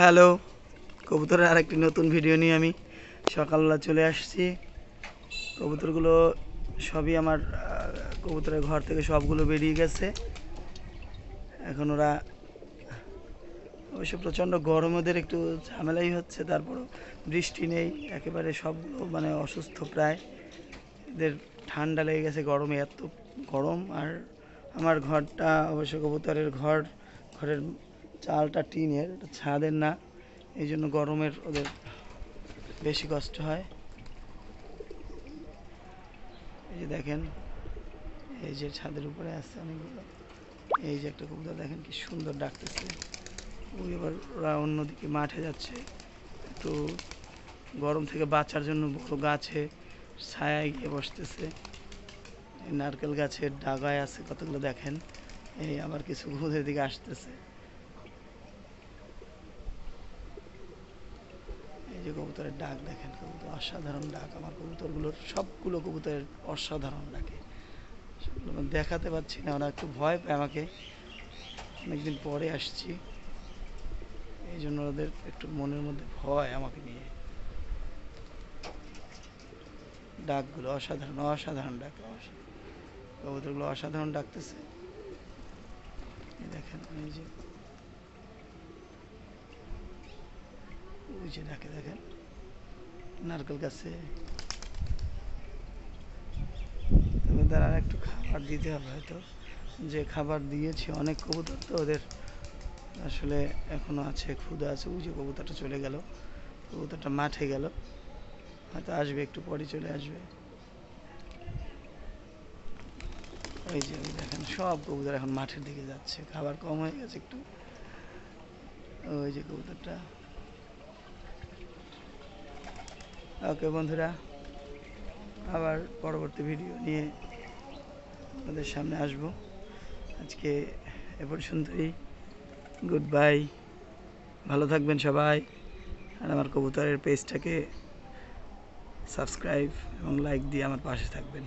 Hello, কবুতরের আরেকটি নতুন ভিডিও নিয়ে আমি সকালবেলা চলে আসছি। কবুতরগুলো সবই আমার কবুতরের ঘর থেকে সবগুলো বেরিয়ে গেছে। এখন ওরা, অবশ্য প্রচণ্ড গরম, ওদের একটু ঝামেলাই হচ্ছে, তারপরও বৃষ্টি নেই, একেবারে সবগুলো মানে অসুস্থ প্রায়। এদের ঠান্ডা লেগে গেছে, গরমে এত গরম, আর আমার ঘরটা অবশ্য কবুতরের ঘর, ঘরের চালটা টিনের ছাদের না এই জন্য গরমের ওদের বেশি কষ্ট হয়। এই যে দেখেন, এই যে ছাদের উপরে আছে অনেকগুলো। এই যে একটা কবুতর, দেখেন কি সুন্দর ডাকতেছে। ওই এবার ওরা অন্যদিকে মাঠে যাচ্ছে। একটু গরম থেকে বাঁচার জন্য বড় গাছে ছায়ায় গিয়ে বসতেছে। নারকেল গাছের ডাগায় আছে কতগুলো দেখেন। এই আবার কিছু কবুতর দিকে আসতেছে। যে কবুতরের ডাক দেখেন, কবুতর অসাধারণ ডাক। আমার কবুতরগুলোর সবগুলো কবুতরের অসাধারণ ডাকে। সেগুলো দেখাতে পারছি না, ওরা একটু ভয় পায় আমাকে। অনেকদিন পরে আসছি। এই জন্য ওদের একটু মনের মধ্যে ভয় আমাকে নিয়ে। ডাকগুলো অসাধারণ অসাধারণ ডাক। কবুতরগুলো অসাধারণ ডাকতেছে। দেখেন, এই যে ওই ডাকে দেখেন, নারকেল গাছে। তবে তারা একটু খাবার দিতে হবে হয়তো। যে খাবার দিয়েছি অনেক কবুতর তো ওদের আসলে এখনও আছে ক্ষুদা আছে। ওই যে কবুতরটা চলে গেল, কবুতরটা মাঠে গেল। হয়তো আসবে, একটু পরে চলে আসবে। ওই যে দেখেন, সব কবুতর এখন মাঠের দিকে যাচ্ছে। খাবার কম হয়ে গেছে একটু। ওই যে কবুতরটা। ওকে বন্ধুরা, আবার পরবর্তী ভিডিও নিয়ে আপনাদের সামনে আসব। আজকে এ পর্যন্তই। গুড বাই ভালো থাকবেন সবাই, আর আমার কবুতরের পেজটাকে সাবস্ক্রাইব এবং লাইক দিয়ে আমার পাশে থাকবেন।